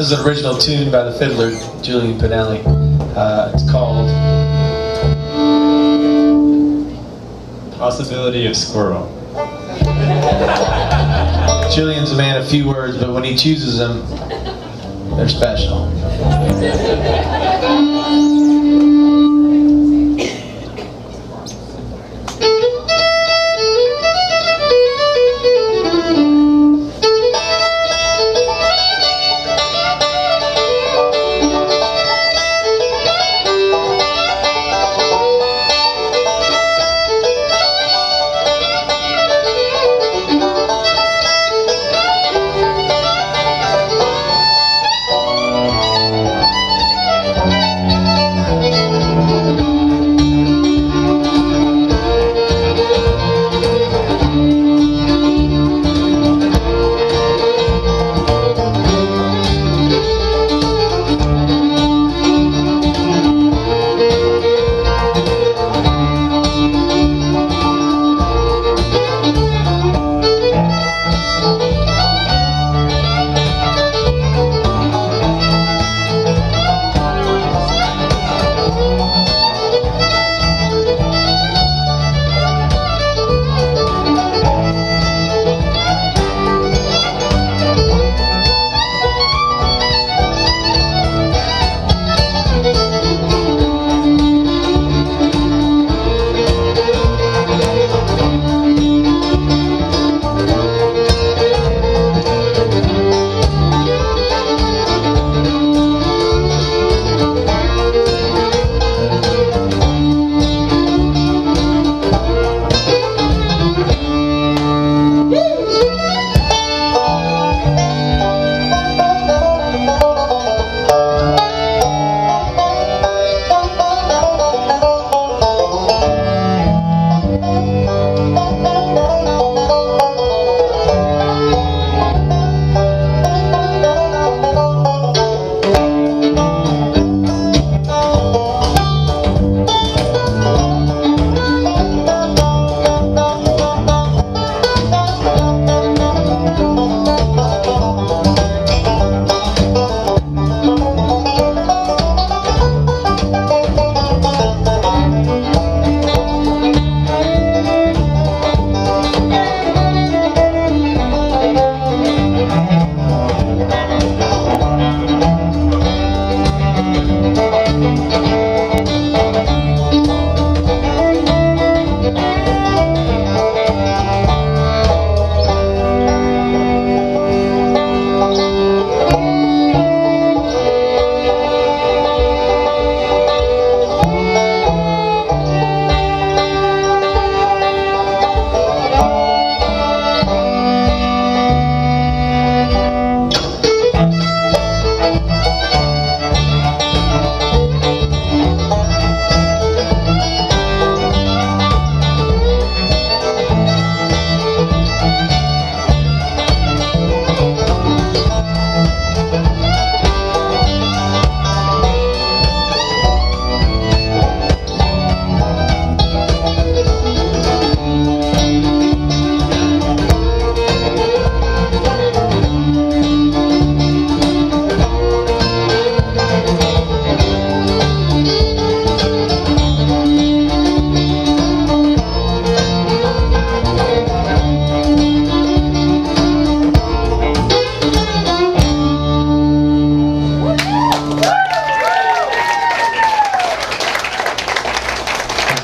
is an original tune by the fiddler, Julian Pinelli. Uh, it's called Possibility of Squirrel. Julian's a man of few words, but when he chooses them, they're special.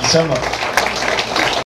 Chama.